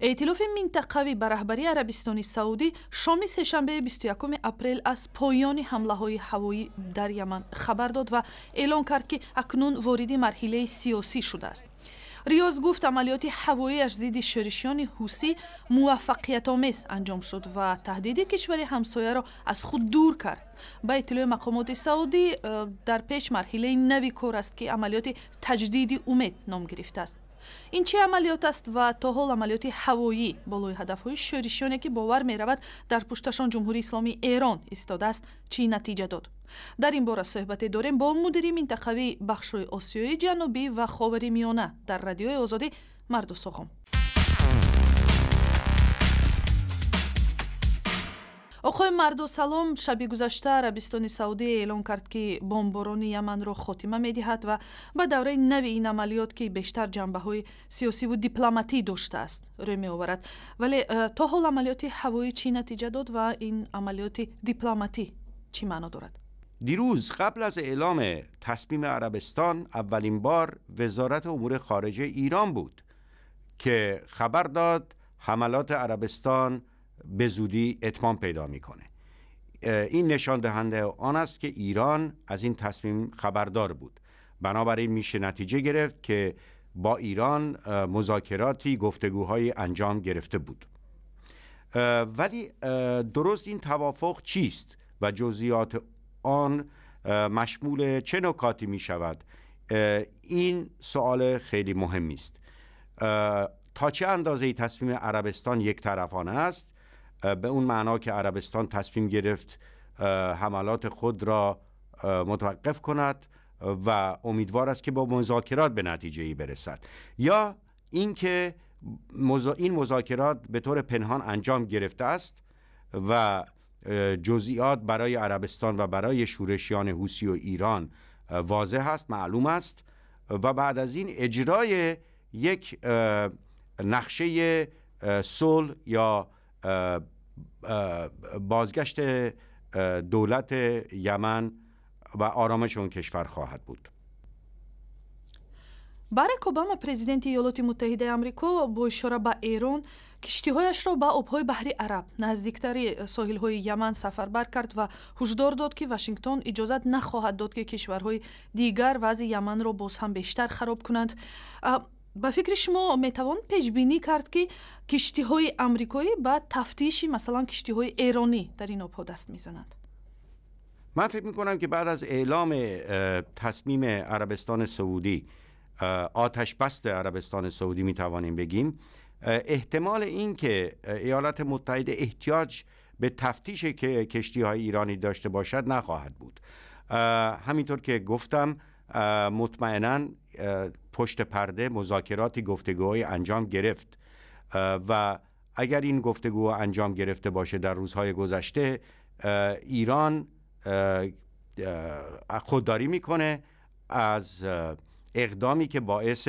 эътилофи минтақавӣ ба раҳбарии арабистони саудӣ шоми сешанбеи 21 апрел аз поёни ҳамлаҳои ҳавоӣ дар яман хабар дод ва эълон кард ки акнун вориди марҳилаи сиёсӣ шудааст. Риёз гуфт амалиёти ҳавоияш зидди шӯришиёни ҳусӣ муваффақиятомез анҷом шуд ва таҳдиди кишвари ҳамсояро аз худ дур кард. Ба иттилои мақомоти саудӣ э, дар пеш марҳилаи нави кор аст ки амалиёти таҷдиди умед ном гирифтааст ин чӣ амалиёт аст ва то ҳол амалиёти ҳавоӣ болои ҳадафҳои шӯришиёне ки бовар меравад дар пушташон ҷумҳурии исломии эрон истодааст чӣ натиҷа дод? Дар ин бора суҳбате дорем бо мудири минтақавии бахшҳои осиёи ҷанубӣ ва ховари миёна дар радиои озодӣ мардусоғом оқои марду салом шаби гузашта арабистони саудӣ эълон кард ки бомбборони яманро хотима медиҳад ва ба давраи нави ин амалиёт ки бештар ҷанбаҳои сиёсиву дипломатӣ доштааст рӯй меоварад вале э, то ҳол амалиёти ҳавоӣ чӣ натиҷа дод ва ин амалиёти дипломатӣ чӣ маъно дорад دیروز قبل از اعلام تصمیم عربستان اولین بار وزارت امور خارجه ایران بود که خبر داد حملات عربستان به زودی اتمام پیدا می‌کنه. این نشان دهنده آن است که ایران از این تصمیم خبردار بود. بنابراین میشه نتیجه گرفت که با ایران مذاکراتی گفتگوهای انجام گرفته بود. ولی درست این توافق چیست و جزئیات آن مشمول چه نکاتی می شود این سوال خیلی مهمی است. تا چه اندازه تصمیم عربستان یک طرفانه است؟ به اون معنا که عربستان تصمیم گرفت حملات خود را متوقف کند و امیدوار است که با مذاکرات به نتیجه ای برسد. یا اینکه این مذاکرات به طور پنهان انجام گرفته است و جزئیات برای عربستان و برای شورشیان حوسی و ایران واضح است معلوم است و بعد از این اجرای یک نقشه صلح یا بازگشت دولت یمن و آرامش اون کشور خواهد بود барак обама президенти иёлоти муттаҳидаи амрико бо ишора ба эрон киштиҳояшро ба обҳои баҳри араб наздиктари соҳилҳои яман сафарбар кард ва ҳушдор дод ки вашингтон иҷозат нахоҳад дод ки кишварҳои дигар вазъи яманро боз ҳам бештар хароб кунанд ба фикри шумо метавон пешбинӣ кард ки киштиҳои амрикоӣ ба тафтиши масалан киштиҳои эронӣ дар ин обҳо даст мезананд من فکر میکنم که بعد از اعلام تصمیم عربستان سعودی آتش بست عربستان سعودی می توانیم بگیم احتمال این که ایالات متحده احتیاج به تفتیش که کشتی های ایرانی داشته باشد نخواهد بود همینطور که گفتم مطمئنا پشت پرده مذاکراتی گفتگوهای انجام گرفت. و اگر این گفتگو انجام گرفته باشه در روزهای گذشته ایران خودداری می‌کنه از اقدامی که باعث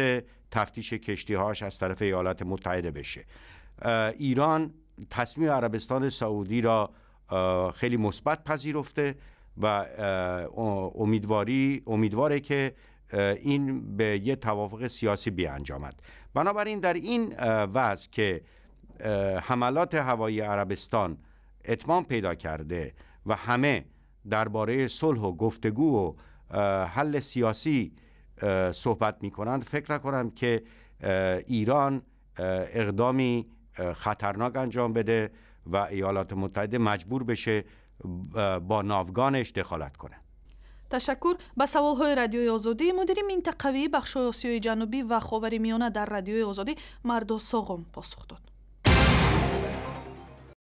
تفتیش کشتیهاش از طرف ایالات متحده بشه. ایران تصمیم عربستان سعودی را خیلی مثبت پذیرفته و امیدواری امیدواره که این به یه توافق سیاسی بیانجامد. بنابراین در این وضع که حملات هوایی عربستان اتمام پیدا کرده و همه درباره صلح و گفتگو و حل سیاسی صحبت می کنند فکر نکنم که ایران اقدامی خطرناک انجام بده و ایالات متحده مجبور بشه با ناوگانش دخالت کنه ташаккур ба саволҳои радиои озодӣ мудири минтақавии бахшҳои осиёи ҷанубӣ ва ховари миёна дар радиои озодӣ мардо соғом посух дод